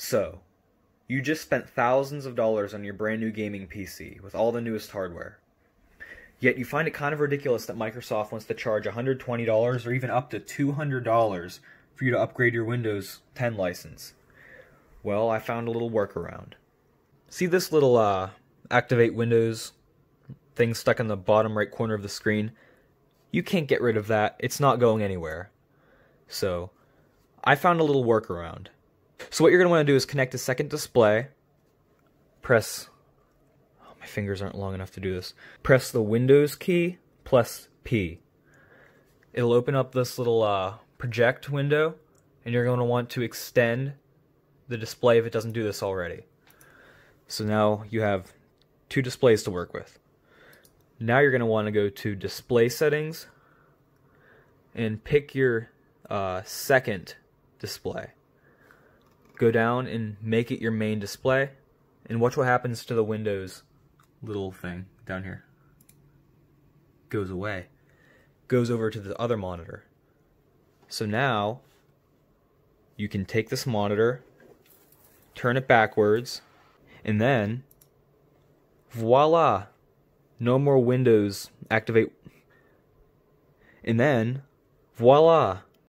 So, you just spent thousands of dollars on your brand new gaming PC with all the newest hardware. Yet you find it kind of ridiculous that Microsoft wants to charge $120 or even up to $200 for you to upgrade your Windows 10 license. Well, I found a little workaround. See this little uh, activate Windows thing stuck in the bottom right corner of the screen? You can't get rid of that. It's not going anywhere. So, I found a little workaround. So what you're going to want to do is connect a second display. Press oh, my fingers aren't long enough to do this. Press the Windows key plus P. It'll open up this little uh, project window and you're going to want to extend the display if it doesn't do this already. So now you have two displays to work with. Now you're going to want to go to display settings and pick your uh, second display. Go down and make it your main display and watch what happens to the Windows little thing down here. Goes away. Goes over to the other monitor. So now you can take this monitor, turn it backwards, and then voila, no more Windows activate. And then voila,